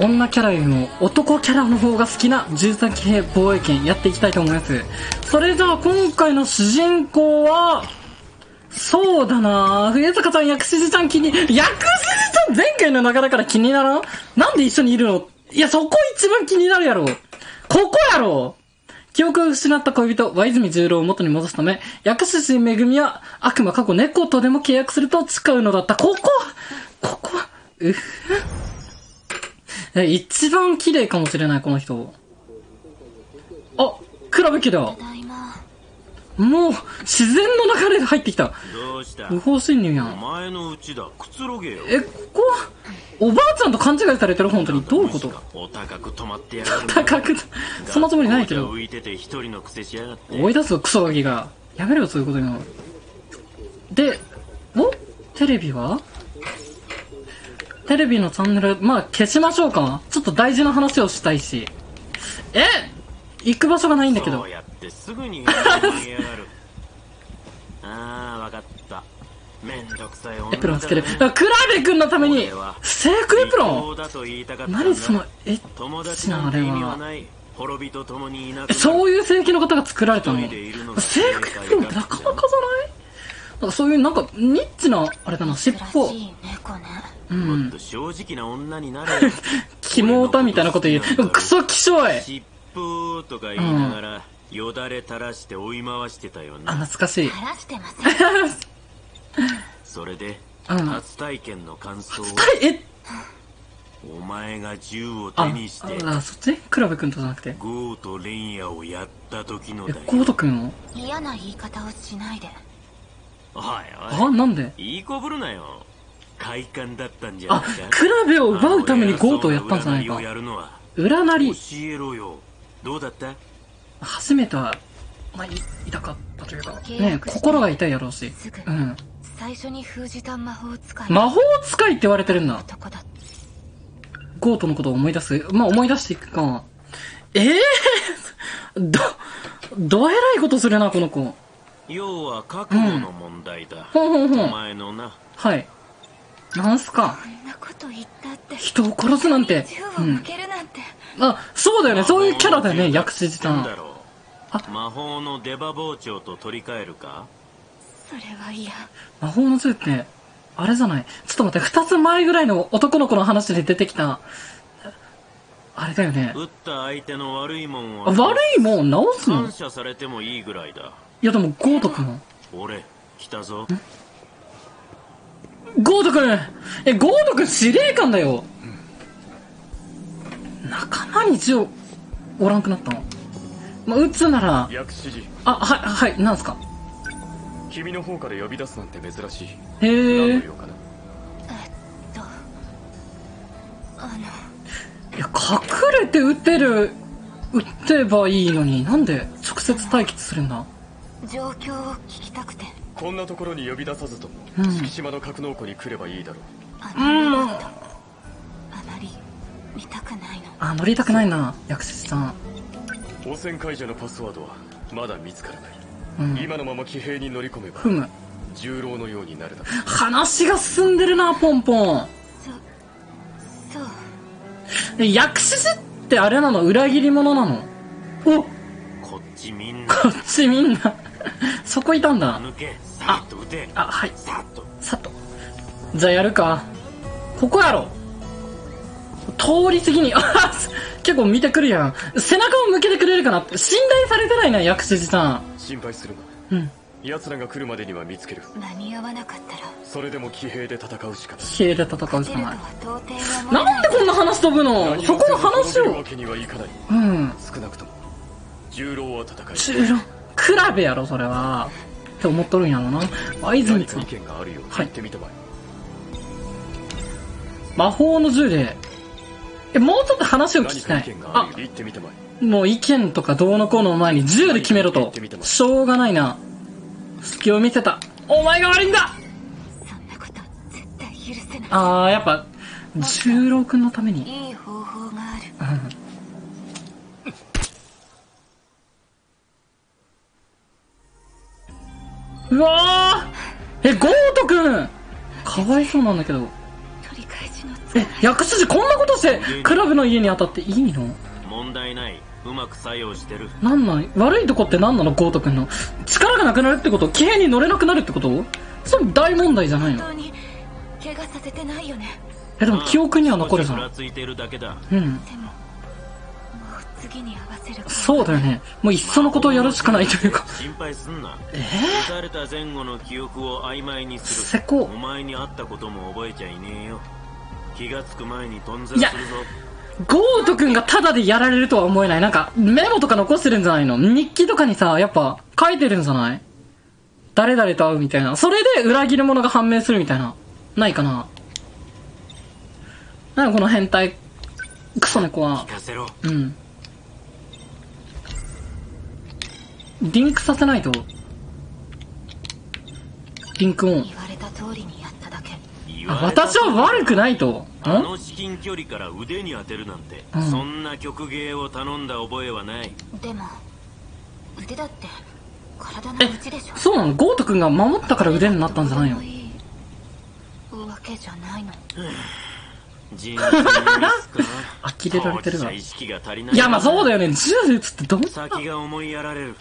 女キャラよりも男キャラの方が好きな13騎兵防衛権やっていきたいと思います。それじゃあ今回の主人公は、そうだなぁ冬坂さん、薬師寺ちゃん気に、薬師寺ちゃん前回の流れから気にならんなんで一緒にいるの？いや、そこ一番気になるやろ。ここやろ記憶を失った恋人、和泉十郎を元に戻すため、薬師寺めぐみは悪魔過去猫とでも契約すると誓うのだった。ここここうふ一番綺麗かもしれない、この人。あ、クラブキだ。もう、自然の流れで入ってきた。どうした？不法侵入やおん。前のうちだくつろげよえ、ここは、おばあちゃんと勘違いされてる本当に。どういうこと？お高く泊まってやがる高く、そんなつもりないけど。てて一人のくせしやがって追い出すよ、クソガキが。やめろよ、そういうこと言うの。で、お？テレビは？テレビのチャンネル、まあ消しましょうか。ちょっと大事な話をしたいし。え？行く場所がないんだけどそう。やってすぐに ああわかっためんどくさい女エプロンつける。クラベ君のために制服エプロン？何その、エ友ッチなあれはは。ない滅びと共にいなくなるそういう正規の方が作られたの一人でいるのが制服エプロンってなかなかじゃない？なんかそういうなんかニッチな、あれだな、尻尾。珍しい猫ねうん。もっと。正直な女になれ。キモータみたいなこと言う。クソ気性い。疾風とか言いながら、よだれ垂らして追い回してたよあ、な懐かしい。垂らしてませんそれでうん。初体験の感想を。はい、え、お前が銃をあ、手にしてあ、そっち？クラブ君とじゃなくて？ゴーとレンヤをやった時のえだよ、ゴート君を？嫌な言い方をしないで。おいあ、なんで？おいいい子ぶるなよ快感だったんじゃあないか、クラベを奪うためにゴートをやったんじゃないか占いを。やるのは裏なり、教えろよどうだった？初めては、まあ、い痛かったというか、契ね心が痛いやろうし。すぐうん。最初に封じた魔法使い魔法使いって言われてるんだ。ゴートのことを思い出す？まあ、思い出していくか。ええー、ど、どえらいことするな、この子。要は覚悟の問題だ、おほんほんほん。前のなはい。なんすか？こんなこと言ったって人を殺すなんて。銃を向うん。けるなんて、あ、そうだよね。そういうキャラだよね、薬師寺さん。だろあう魔法の出刃包丁と取り替えるか？それは嫌魔法の銃って、あれじゃない。ちょっと待って、二つ前ぐらいの男の子の話で出てきた、あれだよね。撃った相手の悪いもんあは悪いもん？直すの？感謝されてもいいぐらいだいやでも、ゴートくん。俺来たぞゴートくんえ、ゴートくん司令官だよ。仲間に銃をおらんくなったの？まあ、撃つなら、あ、はい、はい、なんすか？君の方から呼び出すなんて珍しい。へ何えの。用かな？えっとあの。いや、隠れて撃てる、撃てばいいのに、なんで直接対決するんだ？状況を聞きたくてこんなところに呼び出さずとも、うん敷島の格納庫に来ればいいだろうあのロボットあまり見たくないのあ、乗りたくないな、薬師さん。汚染解除のパスワードはまだ見つからない、うん。今のまま騎兵に乗り込めばふむ。重郎のようになるだろう話が進んでるな、ポンポン。そそうえ薬師寺ってあれなの裏切り者なの？おここっちみんなっちみんな。そこいたんだ。抜けさっと撃てあ、はい。さっとさっと。じゃあやるか。ここやろ。通り過ぎに、あ結構見てくるやん。背中を向けてくれるかなって。信頼されてないな、薬師寺さ心配するな。うん。奴らが来るまでには見つける間に合わなかったらそれでも騎兵で戦うしかない消えで戦うしてかない。なんでこんな話飛ぶの？何そこの話をせず滅びるわ。けにはいかないうん。少なくとも重郎は戦い中路。比べやろ、それは。って思っとるんやろな。あ、泉さん何か意。見があるよ。うはい。言ってみてまい、魔法の銃で、え、もうちょっと話を聞きたい。あもう意見とかどうのこうの前に銃で決めろと。しょうがないな。隙を見せた。お前が悪いんだ。そんなこと絶対許せない。あー、やっぱ、十郎くんのために。いい方法があるうわー。え、ゴートくん。かわいそうなんだけど。取り返しのえ、薬師寺こんなことして、クラブの家に当たっていいの？問題ない。うまく作用してる。なんなん悪いとこって何なの？ゴート君の。力がなくなるってこと？騎兵に乗れなくなるってこと？それ大問題じゃないの？本当に怪我させてないよね。え、でも記憶には残るじゃん。少しふらついてるだけだ。うん。でもそうだよね。もういっそのことをやるしかないというか。心配すんな撃たれた前後の記憶を曖昧にするせこお前に会ったことも覚えちゃいねえよ気がつく前にトンズラするぞゴート君がタダでやられるとは思えない。なんか、メモとか残してるんじゃないの？日記とかにさ、やっぱ、書いてるんじゃない？誰々と会うみたいな。それで裏切る者が判明するみたいな。ないかな？なんかこの変態、クソ猫は聞。かせろうん。リンクさせないと。リンクオン。言われた通りにやっただけ。あ、私は悪くないと。ん？あの至近距離から腕に当てるなんて、うん。そんな曲芸を頼んだ覚えはない。でも腕だって体のでしょ？そうなの？ゴート君が守ったから腕になったんじゃないの？わけじゃないの。呆れられてるわ。い。いや、まあそうだよね。銃で撃つってどん先が思いやられる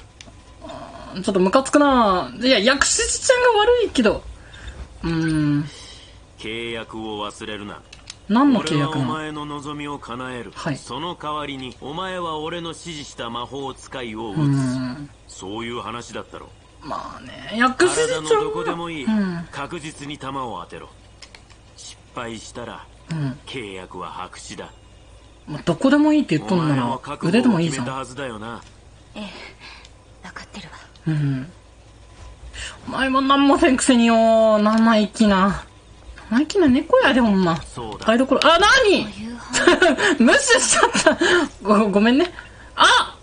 ちょっとムカつくないや、薬師寺ちゃんが悪いけど。うーん。契約を忘れるな。何の契俺はお約なの？前の望みを叶える、はい。その代わりにお前は俺の指示した魔法使いを撃つ、うーん。そういう話だったろ。まあね、薬師寺ちゃん体のどこでもいい、うん。確実に弾を当てろ。失敗したらうん。契約は白紙だ。まあ、どこでもいいって言っとおんなら腕でもいいじゃん。決めたはずだよな。ええうん。お前も何もせんくせによ、生意気な。生意気な猫やで、ほんま。そうだ台所、あ、なに 無視しちゃった。ご、ごめんね。あ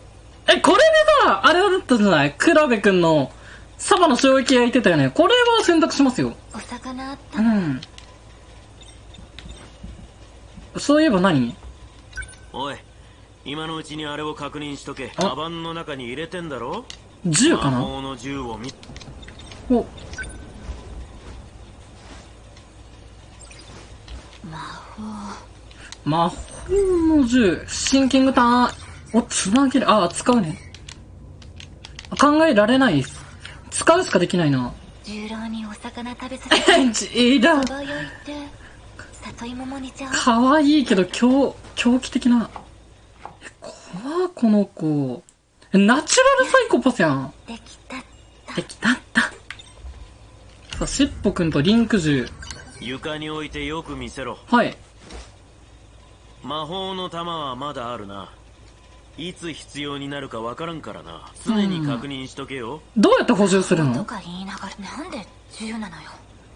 え、これでさ、あれだったじゃない？クラベくんの、サバの衝撃焼いてたよね。これは選択しますよ。お魚あったうん。そういえば何？おい今のうちにあれを確認しとけあカバンの中に入れてんだろ？銃かな？魔法の銃を見お、魔法魔法の銃、シンキングターン。お、つなげる。あ、使うね。考えられない。使うしかできないな。十郎にお魚食べさせてえ、ちだ。サバ焼いて里芋も煮ちゃうかわいいけど、狂、狂気的な。え、怖この子。えナチュラルサイコパスやん。できたったできたった。さあ、しっぽくんとリンク銃。床に置いてよく見せろはい。魔法の弾はまだあるないつ必要になるかわからんからな常に確認しとけよ、どうやって補充するとのか言いながらなんで銃なのよ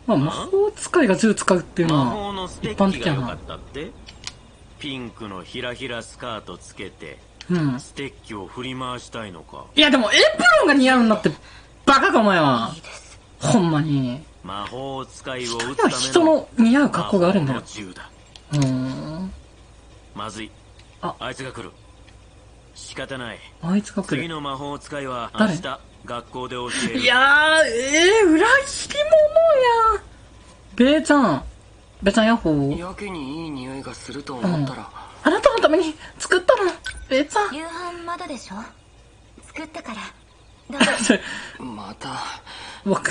まあ、魔法使いが銃使うっていうの魔は一般的やな。ったって？ピンクのひらひらスカートつけてうん。ステッキを振り回したいのかいや、でもエプロンが似合うんだって、バカかお前は。いいですほんまに。魔法使いを撃ついやため人の似合う格好があるんだよ魔。法の銃だうーん。まずいああいつが来る仕方ないあいつが来次る。の魔法使いは明誰日学校で教えるいやー、えー、裏切り者や。べーちゃん。べーちゃんヤッホー。やけにいい匂いがすると思ったら、あなたのために作ったの。べーちゃん。夕飯まだでしょ？作ったから。どうぞ。また。僕、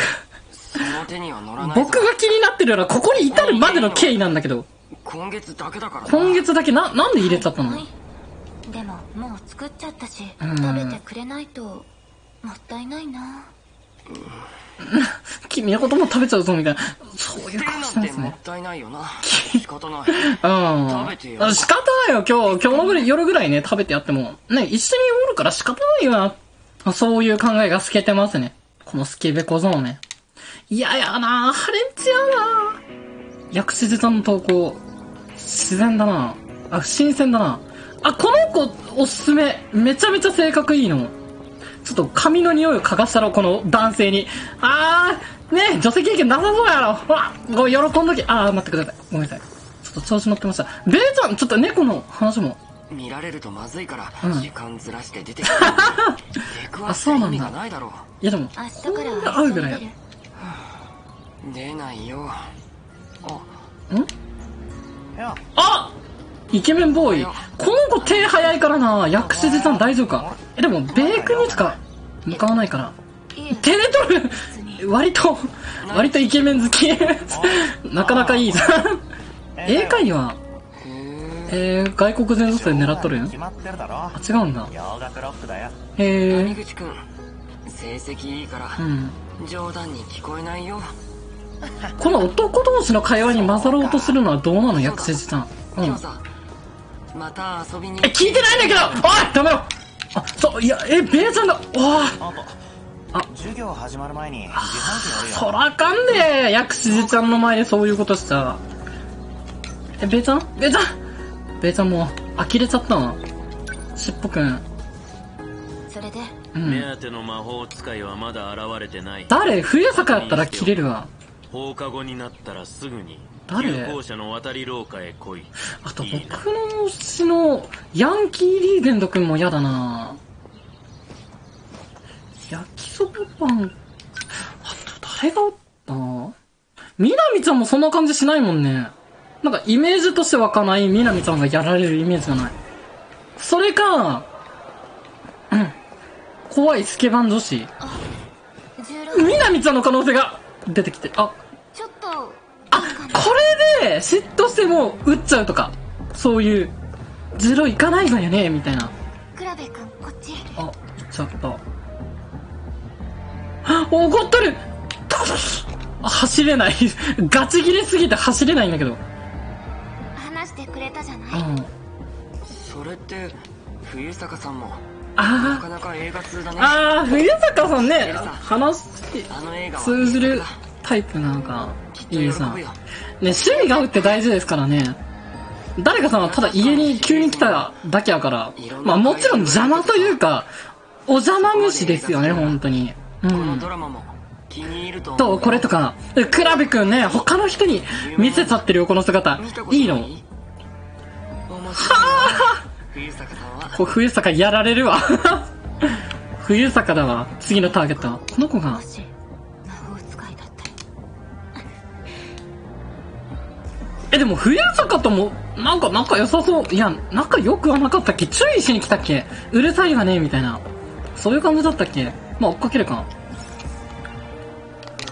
その手には乗らないぞ。僕が気になってるのはここに至るまでの経緯なんだけど、今月だけだからな。今月だけな、なんで入れちゃったの？はい。でももう作っちゃったしうん。食べてくれないともったいないな 君のことも食べちゃうぞみたいな。そういう手顔してますねなんてもっ。たいないよな 仕方ないうん。食べてよあ仕方ないよ、今日、今日のぐらい夜ぐらいね、食べてやっても。ね、一緒におるから仕方ないよな。そういう考えが透けてますね。このスケベ小僧め。嫌やなハレンチやな薬師寺さんの投稿、自然だなあ、新鮮だなあ、この子、おすすめ。めちゃめちゃ性格いいの。ちょっと髪の匂いを嗅がしたろ、この男性に。あー、ね女性経験なさそうやろ。ほら、ご喜んどき。あー、待ってください。ごめんなさい。ちょっと調子乗ってました。ベイちゃん、ちょっと猫の話も。見られるとまずいから、うん時間ずらして出てくわ あそうなんだす意味がないだろいやでも、こんからな合うぐらい出ないよあん？あイケメンボーイ。この子手早いからな。薬師寺さん大丈夫か？え、でも、ベークにしか向かわないから。いえ手で取る割と、割とイケメン好き。なかなかいいじゃん。英会話、えー、外国人女性狙っとるん決まってるだろあ、違うんだ。洋楽ロックだよへえ。谷口くん成績いいからうん。冗談に聞こえないよこの男同士の会話に混ざろうとするのはどうなの薬師寺さん。うん今日。さまた遊びにえ、聞いてないんだけどおいダメよいや、え、ベイちゃんだおいあ。とあ。授業始まる前に自販機やるよ。そらあかんで。薬師寺ちゃんの前でそういうことした。ら。え、ベイちゃん？ベイちゃん？ベイちゃんもう、呆れちゃったわ。しっぽくん。それで？うん。目当ての魔法使いはまだ現れてない。誰？冬坂やったら切れるわ。放課後になったらすぐに誰？旧校舎の渡り廊下へ来い。あと僕の推しのヤンキーリーゼントくんも嫌だな焼きそばパン、あと誰がおった？みなみちゃんもそんな感じしないもんね。なんかイメージとして湧かないみなみちゃんがやられるイメージがない。それか、うん。怖いスケバン女子。16みなみちゃんの可能性が出てきて、あ、ちょっとあ、これで嫉妬しても撃っちゃうとか、そういう、ゼロいかないのよね、みたいな。クラベ君こっちあ、行っちゃった。あ怒ってるあ走れない。ガチ切れすぎて走れないんだけど。うん。話してくれたじゃない？それって冬坂さんもなあかなか映画通だねあ、冬坂さんね、話あの映画は通じるタイプなんか、きっといいさ。ね、喜ぶよ趣味が合うって大事ですからね。誰かさんはただ家に急に来ただけやから、まあもちろん邪魔というか、お邪魔虫ですよね、本当に。うこのん。ドラマも気に入るとこれとか、クラベくんね、他の人に見せちゃってるよ、この姿。い？いの？面白い。な冬坂さんはこう冬坂やられるわ。冬坂だわ、次のターゲットは。この子が。え、でも冬坂とも、なんか仲良さそう。いや、仲良くはなかったっけ？注意しに来たっけ？うるさいわね、みたいな。そういう感じだったっけ？まあ、追っかけるか。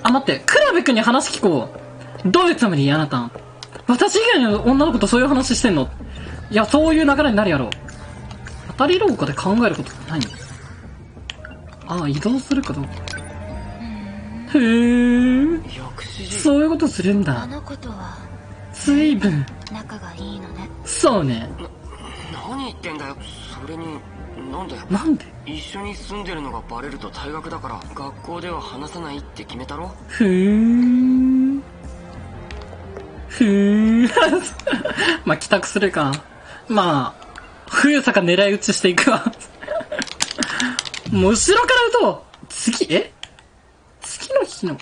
あ、待って、クラベくんに話聞こう。どういうつもりあなた。私以外の女の子とそういう話してんのいや、そういう流れになるやろ。当たり廊下で考えることって何ああ、移動するかどうか。へー。薬師寺そういうことするんあだ。の子とは随分。仲がいいのねそうね。何言ってんだよそれになんでなんで？一緒に住んでるのがバレると退学だから学校では話さないって決めたろふーん。ふーん。まあ、帰宅するか。まあ、冬坂狙い撃ちしていくわ。もう後ろから撃とう次、え？次の日の、んん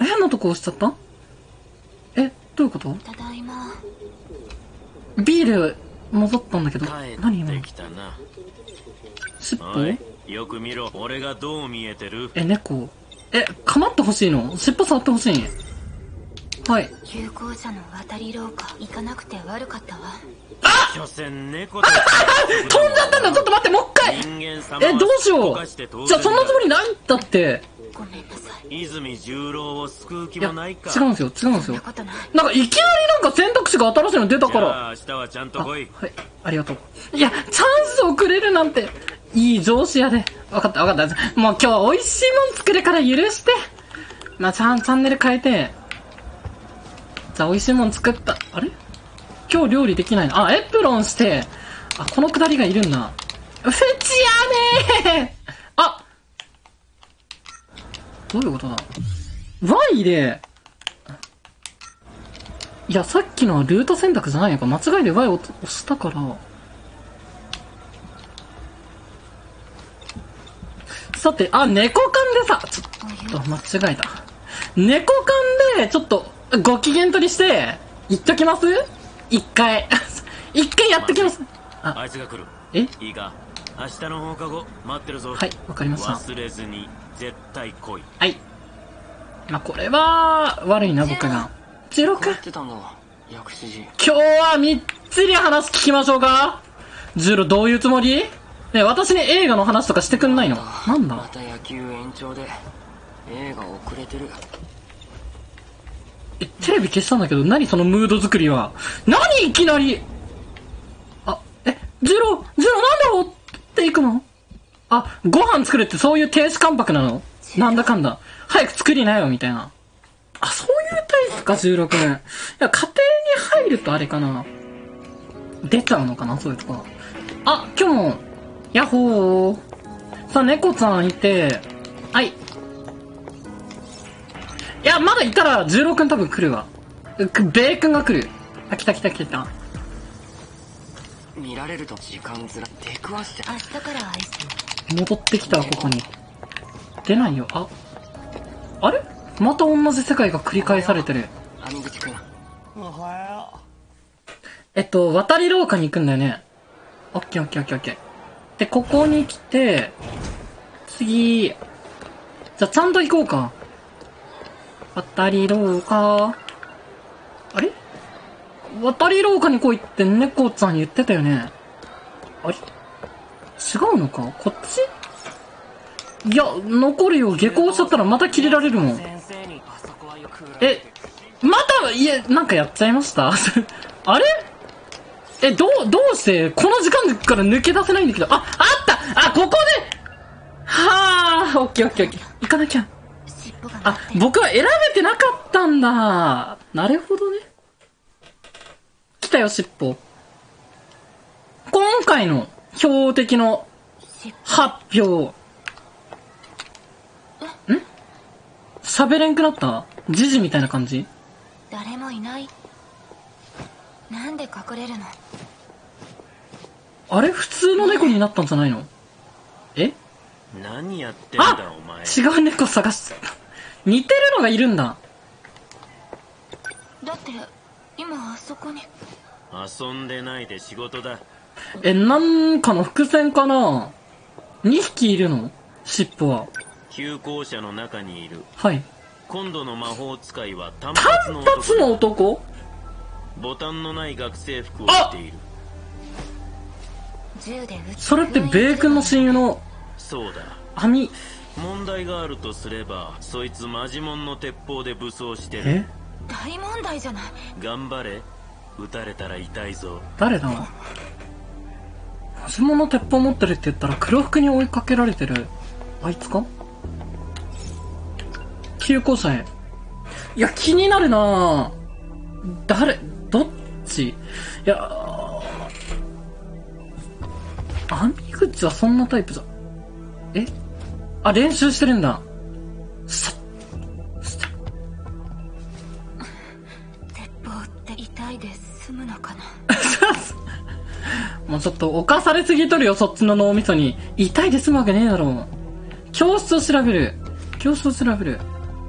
変なとこ押しちゃった？え、どういうこと？ただいま ?B で戻ったんだけど、帰何今ってきたな。尻尾？よく見ろ。俺がどう見えてる？え、猫？え、かまってほしいの？尻尾触ってほしいはい。旧校舎の渡り廊下行かなくて悪かったわ所詮猫だ飛んじゃったんだちょっと待って、もう一回え、どうしようじゃあそんなつもりないんだって。ごめんなさい泉十郎を救う気もないか違うんですよ、違うんですよな。んかいきなりなんか選択肢が新しいの出たから。じゃあ明日はちゃんとあ、来いはい、ありがとう。いや、チャンスをくれるなんて、いい上司やで。わかった、わかった。もう今日は美味しいもん作るから許して。まあ、ちゃん、チャンネル変えて。じゃあ美味しいもん作った。あれ？今日料理できないのあ、エプロンして。あ、このくだりがいるんだ。フェチやねーあどういうことだ ?Y で、いや、さっきのはルート選択じゃないのか。間違いで Y を押したから。さて、あ、猫缶でさ、ちょっと間違えた。猫缶で、ちょっと、ご機嫌取りして、言っときます？一回。一回やっときます。あ、あいつが来る。え？いいか？明日の放課後待ってるぞ。はい、わかりました。忘れずに絶対来い。はい。まあ、これは、悪いな、僕が。16帰ってたんだ薬師寺今日はみっちり話聞きましょうか。ジュロどういうつもり？ね私に映画の話とかしてくんないの？なんだ？また野球延長で映画遅れてる。え、テレビ消したんだけど、何そのムード作りは？何いきなり？あ、え、ジロ、ジロなんだろうって行くの？あ、ご飯作るってそういう停止関白なの？なんだかんだ。早く作りなよ、みたいな。あ、そういうタイプか、16年。いや、家庭に入るとあれかな。出ちゃうのかな、そういうとこ。あ、今日も、ヤッホー。さあ、猫ちゃんいて、はい。いや、まだいたら、16君多分来るわ。うくベイ君が来る。あ、来た来た来た。見られると時間ずら出くわしちゃ明日からアイス戻ってきたわ、ここに。出ないよ。あ、あれ？また同じ世界が繰り返されてる。網口くんおはよえっと、渡り廊下に行くんだよね。オッケーオッケーオッケーオッケー。で、ここに来て、次、じゃあちゃんと行こうか。渡り廊下。あれ？渡り廊下に来いって猫ちゃん言ってたよね。あれ？違うのか？こっち？いや、残るよ。下校しちゃったらまた切れられるもん。先生にあそこはよくえ、また、いえ、なんかやっちゃいました？あれ？え、どう、どうして、この時間から抜け出せないんだけど、あ、あったあ、ここではあ、オッケーオッケーオッケー。行かなきゃ。あ僕は選べてなかったんだ。なるほどね。来たよ、尻尾。今回の標的の尻発表。ん？喋れんくなった？ジジみたいな感じ？誰もいない。なんで隠れるの？あれ？普通の猫になったんじゃないの？え？何やってんだあお前。違う猫探しちゃった。似てるのがいるんだ。だって今あそこに。遊んでないで仕事だ。え、なんかの伏線かな ?2 匹いるの？尻尾は。旧校舎の中にいる。はい。今度の魔法使いは単発の単発の男？男ボタンのない学生服を着ている。それってベイ君の親友の？そうだ。網、問題があるとすればそいつマジモンの鉄砲で武装してる。え？大問題じゃない。頑張れ。撃たれたら痛いぞ。誰だ？マジモの鉄砲持ってるって言ったら黒服に追いかけられてる。あいつか？旧校舎へ。いや、気になるな。ぁ誰？どっち？いやー網口はそんなタイプじゃ、え？あ、練習してるんだ。さ鉄砲って痛いで済むのかな？もうちょっと犯されすぎとるよ、そっちの脳みそに。痛いで済むわけねえだろう。教室を調べる。教室を調べる。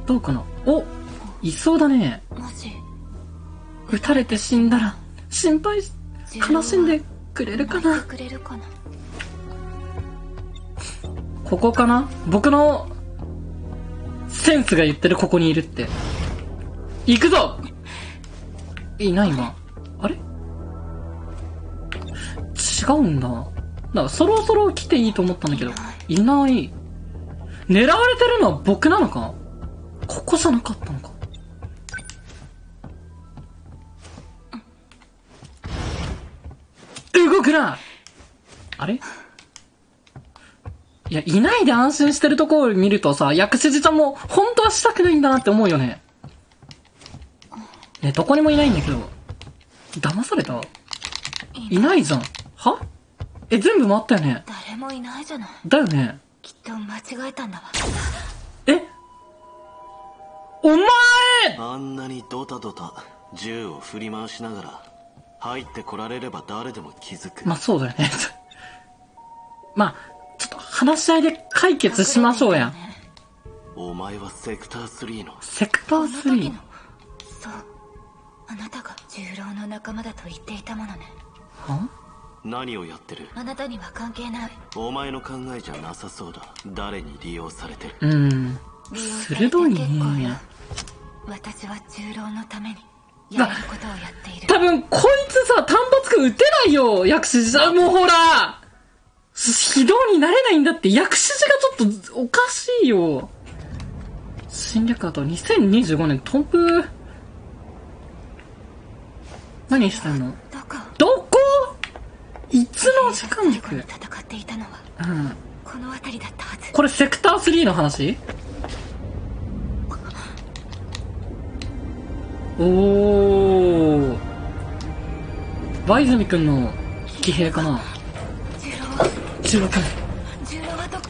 どうかな？おいそうだね。もし撃たれて死んだら、心配し、悲しんでくれるかな？くれるかな？ここかな？僕の、センスが言ってるここにいるって。行くぞいない今。あれ？違うんだ。だそろそろ来ていいと思ったんだけど、いない。狙われてるのは僕なのか？ここじゃなかったのか？動くなあれ？いや、いないで安心してるところを見るとさ、薬師寺ちゃんも本当はしたくないんだなって思うよね。ね、どこにもいないんだけど。騙された？いないじゃん。は？え、全部回ったよね？誰もいないじゃないだよね？きっと間違えたんだわえ？お前あんなにドタドタ銃を振り回しながら入ってこられれば誰でも気づく、まあ、そうだよね。まあ、話し合いで解決しましょうや。お前はセクター3のセクターこの時の3。そうあなたが重郎の仲間だと言っていたものねは何をやってる？あなたには関係ないお前の考えじゃなさそうだ誰に利用されてる？うん。利用されて鋭い結構よね。私は重郎のためにやれることをやっている多分、こいつさ、単発くん打てないよ薬師寺。もうほら非道になれないんだって、薬師寺がちょっとおかしいよ。侵略だと2025年トップ、何してんの？どこ？どこ？いつの時間軸戦っていたのはうん。この辺りだったはず。これセクター3の話？おー。ワイズミくんの騎兵かな？16重郎はどこ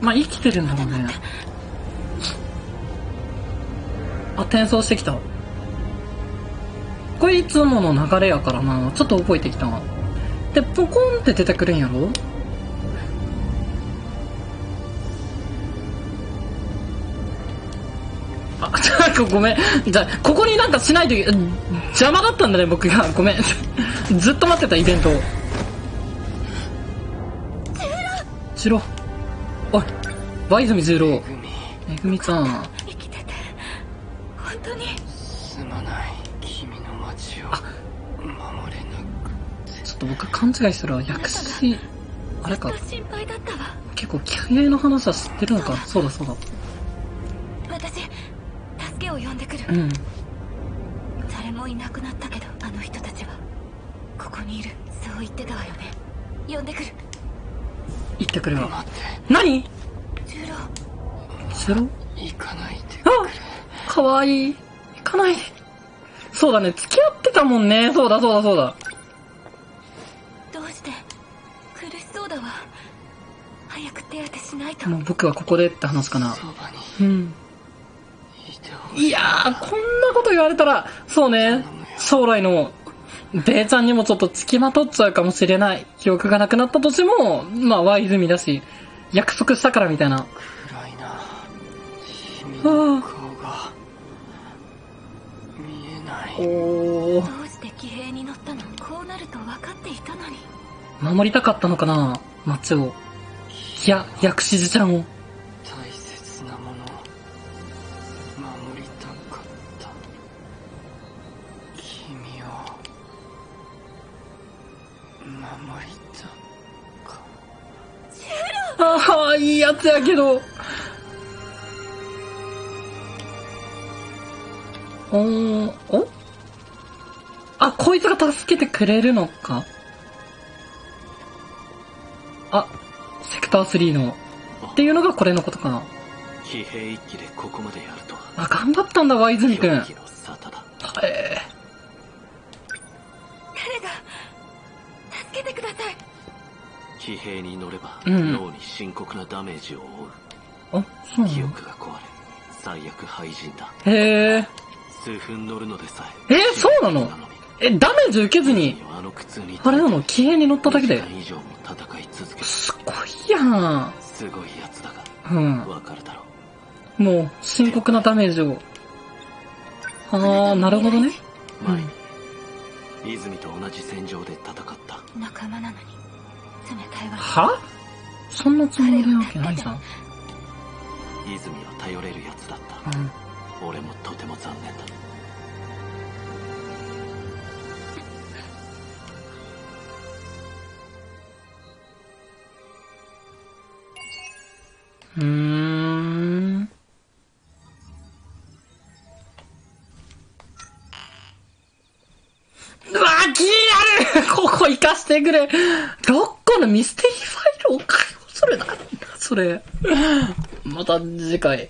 まあ生きてるんだろうね。あ、転送してきた。これいつもの流れやからな。ちょっと覚えてきたわ。で、ポコンって出てくるんやろ？あ、ちょっとごめん。じゃあ、ここになんかしないと、邪魔だったんだね、僕が。ごめん。ずっと待ってた、イベントを。ジロー。おい、ワイズミ十郎。めぐみちゃん。生きてて本当にすまない君の街を守れなくちょっと僕勘違いしてるわ。薬師、あれか心配だったわ結構騎兵の話は知ってるのか。そうだそうだ。私助けを呼んでくる、うん。誰もいなくなったけどあの人たちはここにいるそう言ってたわよね呼んでくる行ってくれわ。待って何？重郎ジロ行かないであかわいい。行かないで。そうだね、付き合ってたもんね。そうだそうだそうだ。どうして？苦しそうだわ早く手当てしないともう僕はここでって話かな。うん。いやー、こんなこと言われたら、そうね、将来の、ベイちゃんにもちょっと付きまとっちゃうかもしれない。記憶がなくなったとしても、まあ、ワイズミだし、約束したからみたいな。暗いな君の顔が見えないおー、どうして騎兵に乗ったの？こうなると分かっていたのに守りたかったのかな街を。いや、薬師寺ちゃんを。いいやつやけど。おー、お？あ、こいつが助けてくれるのかあ、セクター3の。っていうのがこれのことかな。騎兵一騎でここまでやるとはあ、頑張ったんだ、ワイズミくん。狂気の沙汰だえ兵に乗れば、うん。脳に深刻なダメージを負う。ー、あ、そうな記の憶が壊れ最悪廃人だ。へえ。数分乗るのでさええそうなの？え、ダメージ受けずに、あれなの？騎兵に乗っただけで？2時。間以上も戦い続けすごいやん。すごいやつだがうん。わかるだろもう、深刻なダメージを。あー、なるほどね。う前に泉と同じ戦場で戦った。仲間なのに冷たいわは？そんなつもりなわけないじゃん。泉は頼れるやつだったうん。俺もとても残念だうーん。うわ気になる ここ行かしてくれ !6 個のミステリーファイルを解放するなそれ。また次回。